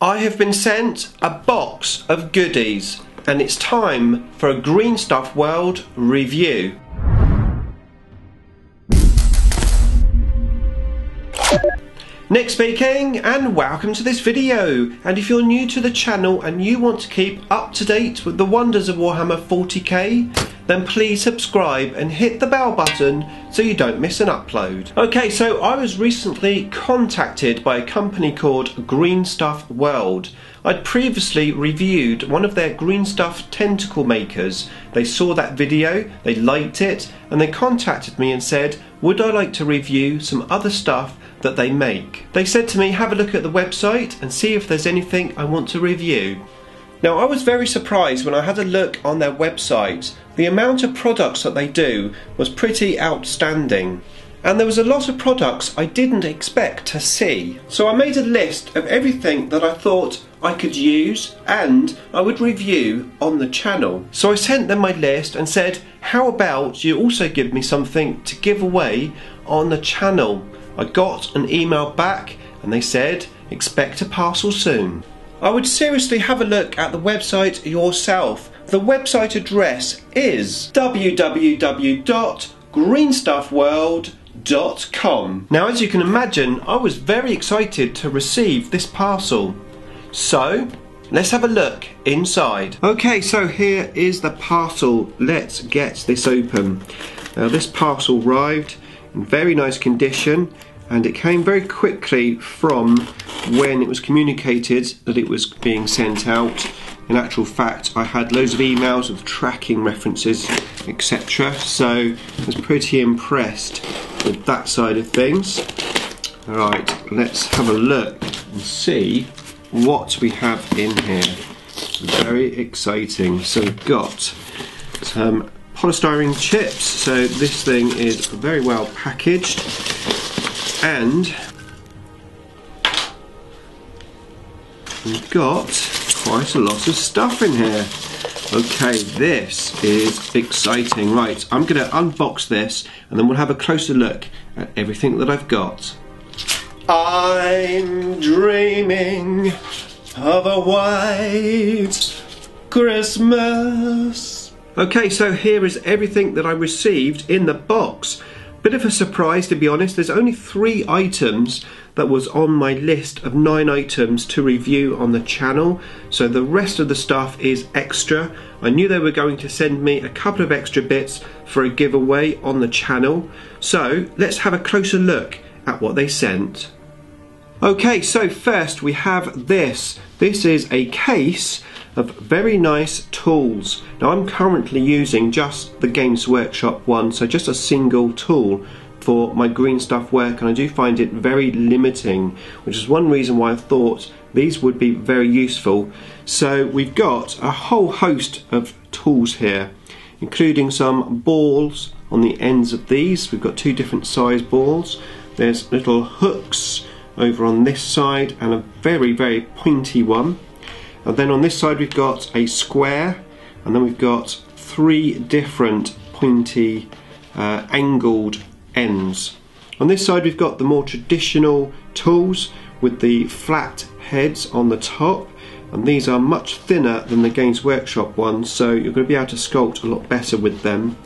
I have been sent a box of goodies and it's time for a Green Stuff World review. Nick speaking and welcome to this video and if you're new to the channel and you want to keep up to date with the wonders of Warhammer 40k then please subscribe and hit the bell button so you don't miss an upload. Okay so I was recently contacted by a company called Green Stuff World. I'd previously reviewed one of their Green Stuff tentacle makers. They saw that video, they liked it and they contacted me and said would I like to review some other stuff that they make. They said to me, have a look at the website and see if there's anything I want to review. Now, I was very surprised when I had a look on their website. The amount of products that they do was pretty outstanding. And there was a lot of products I didn't expect to see. So I made a list of everything that I thought I could use and I would review on the channel. So I sent them my list and said, how about you also give me something to give away on the channel? I got an email back and they said, expect a parcel soon. I would seriously have a look at the website yourself. The website address is www.greenstuffworld.com. Now, as you can imagine, I was very excited to receive this parcel. So, let's have a look inside. Okay, so here is the parcel. Let's get this open. Now, this parcel arrived in very nice condition and it came very quickly from when it was communicated that it was being sent out. In actual fact, I had loads of emails with tracking references, etc. So I was pretty impressed with that side of things. Alright, let's have a look and see what we have in here. Very exciting. So we've got some polystyrene chips. So this thing is very well packaged and we've got quite a lot of stuff in here. Okay, this is exciting. Right, I'm going to unbox this and then we'll have a closer look at everything that I've got. I'm dreaming of a white Christmas. Okay, so here is everything that I received in the box. Bit of a surprise to be honest, there's only three items that was on my list of nine items to review on the channel, so the rest of the stuff is extra. I knew they were going to send me a couple of extra bits for a giveaway on the channel, so let's have a closer look at what they sent. Okay, so first we have this. This is a case of very nice tools. Now I'm currently using just the Games Workshop one, so just a single tool for my green stuff work and I do find it very limiting, which is one reason why I thought these would be very useful. So we've got a whole host of tools here, including some balls on the ends of these. We've got two different size balls. There's little hooks over on this side and a very, very pointy one. And then on this side we've got a square and then we've got three different pointy uh, angled ends. On this side we've got the more traditional tools with the flat heads on the top and these are much thinner than the Games Workshop ones so you're going to be able to sculpt a lot better with them.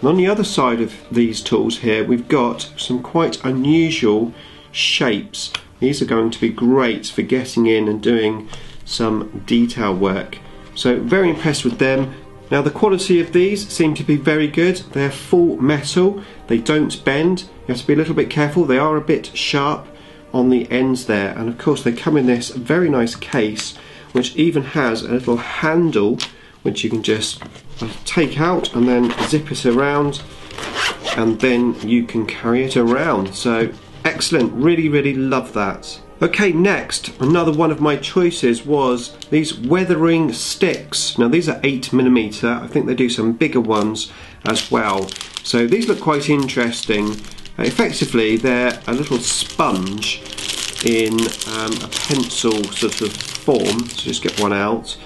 And on the other side of these tools here we've got some quite unusual shapes. These are going to be great for getting in and doing some detail work. So very impressed with them. Now the quality of these seem to be very good. They're full metal, they don't bend. You have to be a little bit careful, they are a bit sharp on the ends there. And of course they come in this very nice case which even has a little handle which you can just take out and then zip it around and then you can carry it around. So excellent, really, really love that. Okay, next, another one of my choices was these weathering sticks. Now these are 8mm, I think they do some bigger ones as well. So these look quite interesting. Uh, effectively, they're a little sponge in um, a pencil sort of form. So just get one out.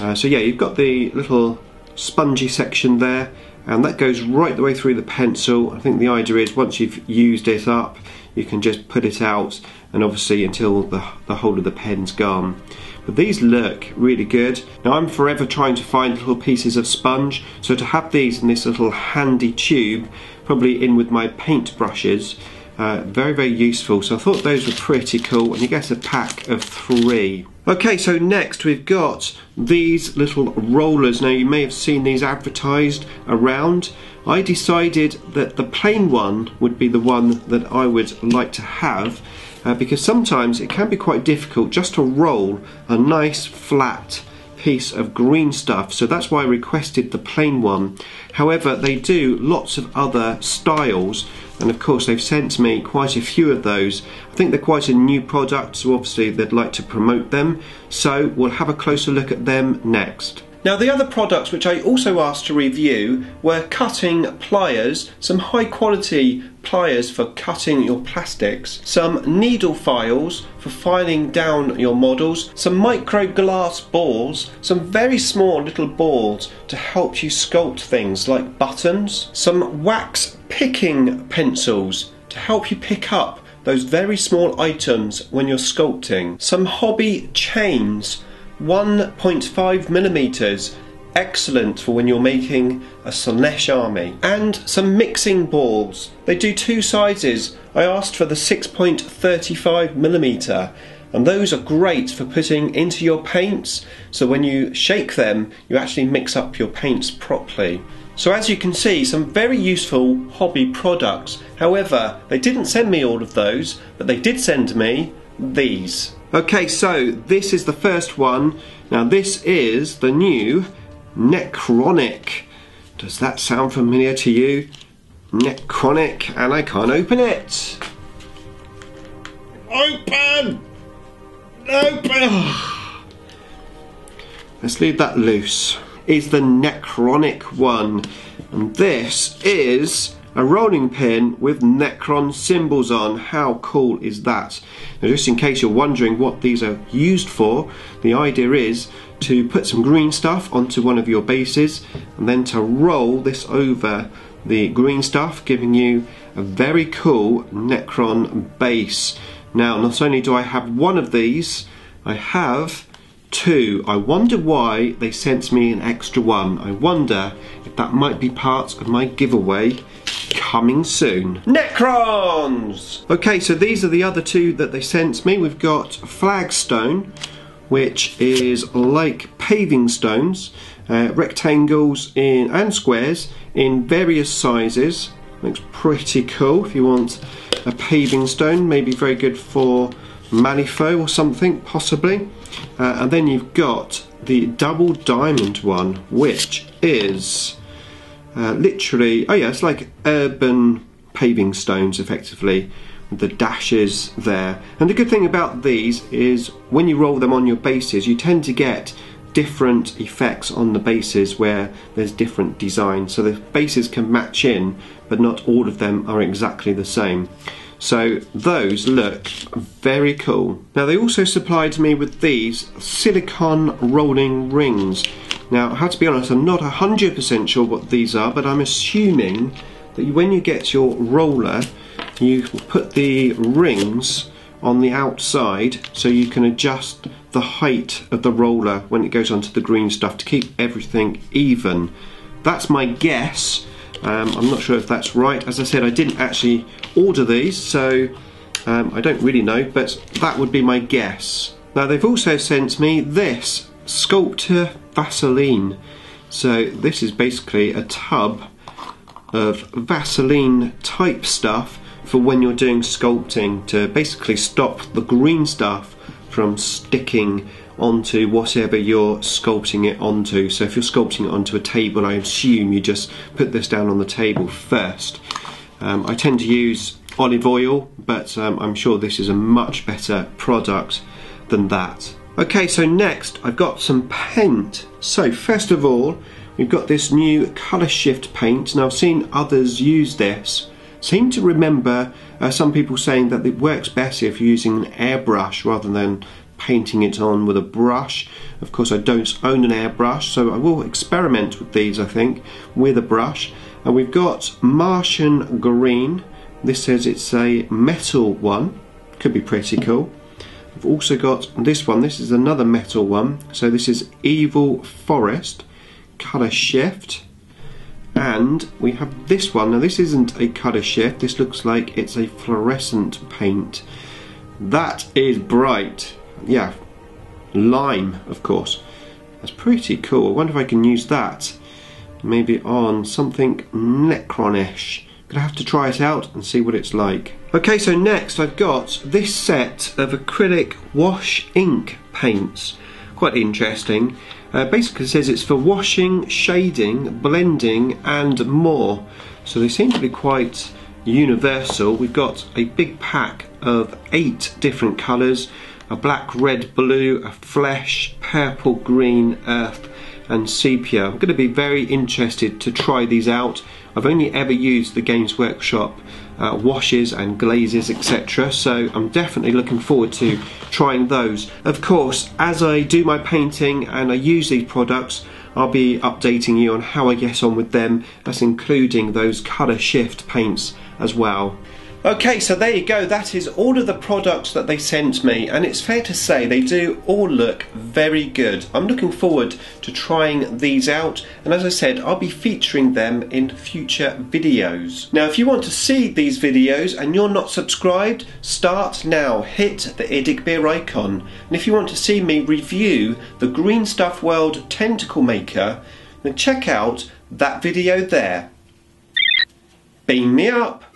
Uh, so yeah, you've got the little spongy section there and that goes right the way through the pencil. I think the idea is once you've used it up, you can just put it out and obviously until the, the whole of the pen's gone. But these look really good. Now I'm forever trying to find little pieces of sponge, so to have these in this little handy tube, probably in with my paint brushes, uh, very, very useful. So I thought those were pretty cool, and you get a pack of three. Okay, so next we've got these little rollers. Now you may have seen these advertised around. I decided that the plain one would be the one that I would like to have uh, because sometimes it can be quite difficult just to roll a nice flat piece of green stuff. So that's why I requested the plain one. However they do lots of other styles and of course they've sent me quite a few of those. I think they're quite a new product so obviously they'd like to promote them. So we'll have a closer look at them next now the other products which I also asked to review were cutting pliers, some high quality pliers for cutting your plastics, some needle files for filing down your models, some micro glass balls, some very small little balls to help you sculpt things like buttons, some wax picking pencils to help you pick up those very small items when you're sculpting, some hobby chains 1.5 millimeters excellent for when you're making a Slaanesh army. And some mixing balls. They do two sizes. I asked for the 6.35 millimeter and those are great for putting into your paints so when you shake them you actually mix up your paints properly. So as you can see some very useful hobby products. However they didn't send me all of those but they did send me these. Okay, so this is the first one. Now this is the new Necronic. Does that sound familiar to you? Necronic, and I can't open it. Open! Open! Let's leave that loose. Is the Necronic one. And this is a rolling pin with Necron symbols on. How cool is that? Now just in case you're wondering what these are used for, the idea is to put some green stuff onto one of your bases and then to roll this over the green stuff giving you a very cool Necron base. Now not only do I have one of these, I have two. I wonder why they sent me an extra one. I wonder if that might be part of my giveaway coming soon. Necrons! Okay, so these are the other two that they sent me. We've got Flagstone, which is like paving stones, uh, rectangles in and squares in various sizes. Looks pretty cool if you want a paving stone, maybe very good for Malifaux or something, possibly. Uh, and then you've got the double diamond one, which is uh, literally, oh yeah, it's like urban paving stones effectively with the dashes there. And the good thing about these is when you roll them on your bases, you tend to get different effects on the bases where there's different designs. So the bases can match in, but not all of them are exactly the same. So those look very cool. Now they also supplied me with these silicon rolling rings. Now, I have to be honest, I'm not 100% sure what these are, but I'm assuming that when you get your roller, you put the rings on the outside so you can adjust the height of the roller when it goes onto the green stuff to keep everything even. That's my guess. Um, I'm not sure if that's right. As I said, I didn't actually order these, so um, I don't really know, but that would be my guess. Now, they've also sent me this Sculptor Vaseline. So this is basically a tub of Vaseline type stuff for when you're doing sculpting to basically stop the green stuff from sticking onto whatever you're sculpting it onto. So if you're sculpting it onto a table, I assume you just put this down on the table first. Um, I tend to use olive oil, but um, I'm sure this is a much better product than that. Okay, so next I've got some paint. So first of all, we've got this new colour shift paint. Now I've seen others use this. Seem to remember uh, some people saying that it works best if you're using an airbrush rather than painting it on with a brush. Of course I don't own an airbrush, so I will experiment with these I think, with a brush. And we've got Martian Green, This says it's a metal one, could be pretty cool. I've also got this one, this is another metal one. So this is Evil Forest, colour shift. And we have this one, now this isn't a colour shift, this looks like it's a fluorescent paint. That is bright. Yeah, lime, of course. That's pretty cool. I wonder if I can use that maybe on something Necronish. Gonna have to try it out and see what it's like. Okay, so next I've got this set of acrylic wash ink paints. Quite interesting. Uh, basically says it's for washing, shading, blending and more. So they seem to be quite universal. We've got a big pack of eight different colours. A black, red, blue, a flesh, purple, green, earth and sepia. I'm going to be very interested to try these out. I've only ever used the Games Workshop uh, washes and glazes etc so I'm definitely looking forward to trying those. Of course as I do my painting and I use these products I'll be updating you on how I get on with them that's including those colour shift paints as well. Okay, so there you go. That is all of the products that they sent me, and it's fair to say they do all look very good. I'm looking forward to trying these out, and as I said, I'll be featuring them in future videos. Now, if you want to see these videos and you're not subscribed, start now. Hit the IDICBeer icon. And if you want to see me review the Green Stuff World Tentacle Maker, then check out that video there. Beam me up!